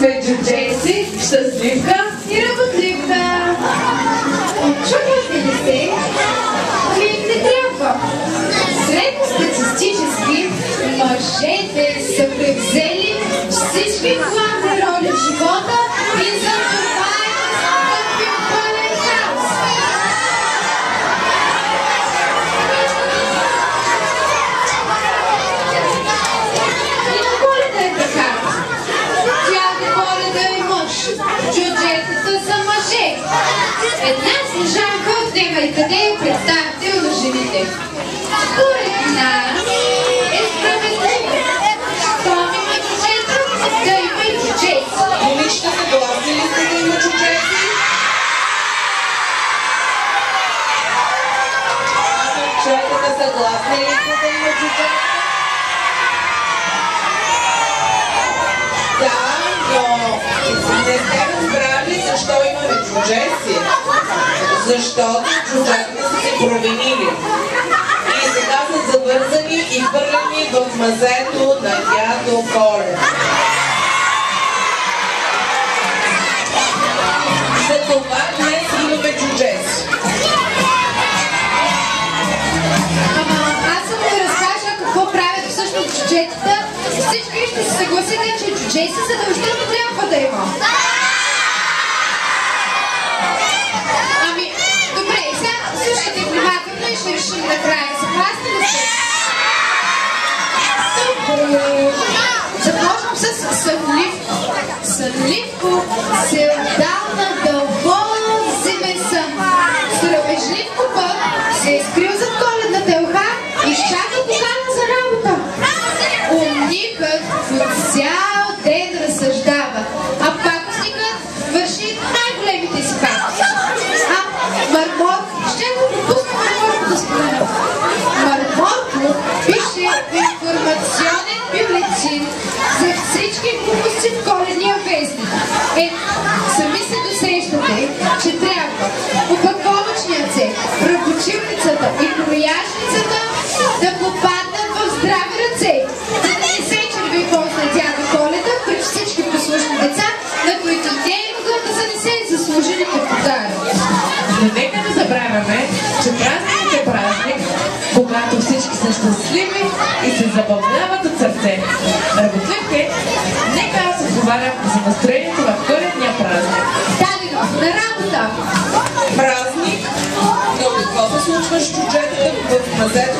сме джуджейци, щастливка и работливка. Чувате ли се? Ами не трябва. Средностатистически мъжете са превзели всички хлапи. Съгласни ли сте да има чучета? Да, но не сте разбрали защо имаме чужеси. Защото чужетата са се провинили. И сега са завързани и хвърлени в мазето на дядо Коле. За това днес Всички ще се съгласите, че джуджеси задължително трябва да има. Ами, добре, сега слушайте внимателно и ще решим накрая. Съгласни ли сте? Започвам с Сънливко. Сънливко се цял ден разсъждава, а пакостникът върши най-големите си пакости. А Мармот, ще го пропусна Мармот да спомена. Мармот пише информационен бюлетин за всички глупости в коледния вестник. Е, сами се досещате, че трябва опаковъчния цех, ръбочилницата и крояшницата да попаднат в здрави са щастливи и се забавляват от сърце. Работливки, нека аз отговарям за настроението в коледния празник. Дадено, на работа! Празник, но какво се случва с чужетата в мазето на?